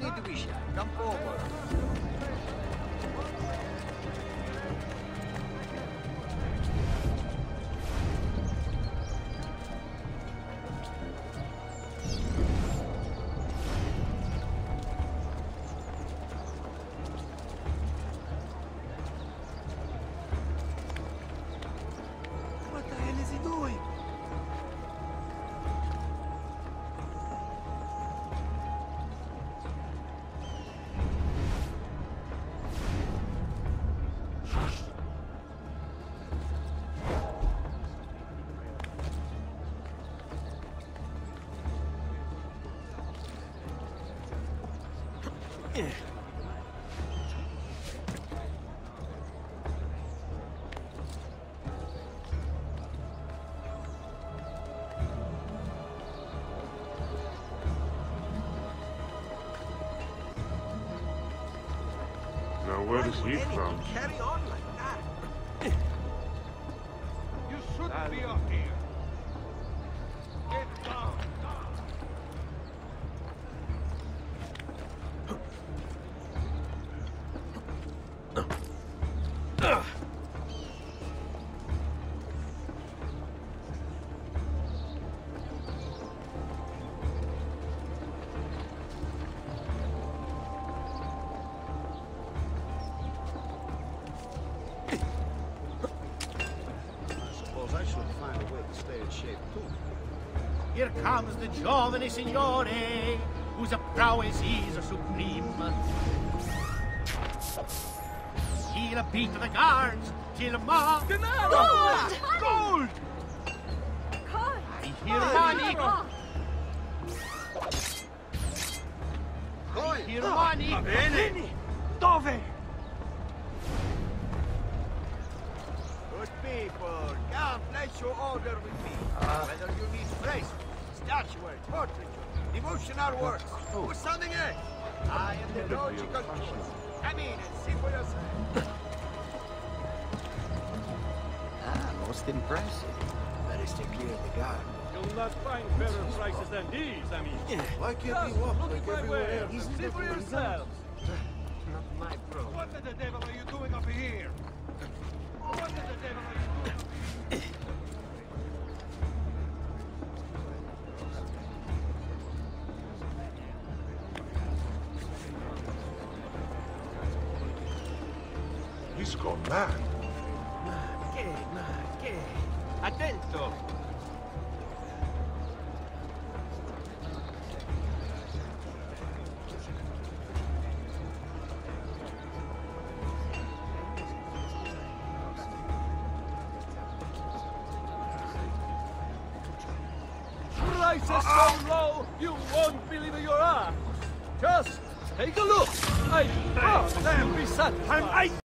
No need to be shy. Now where does he anyone from? Carry on like that. You shouldn't be up here. To stay in shape, too. Here comes the giovane signore, whose prowess is supreme. He'll beat the guards till ma. Gold! Gold! I hear money. I hear money. Bene! Dove? Good people, come, your order with me. Whether you need bracelets, statuary, portraiture, devotional works, or something else, I am the logical choice. Come in and see for yourself. ah, most impressive. Better stay clear of the guard. You'll not find better prices than these, I mean. Why can't Just look at my wares and see for yourselves. Not my problem. What the devil are you doing up here? What the devil He's gone mad. Ma che, ma che? Attento. Prices so ah! low, you won't believe your eyes. Just take a look. I promise I'll be satisfied.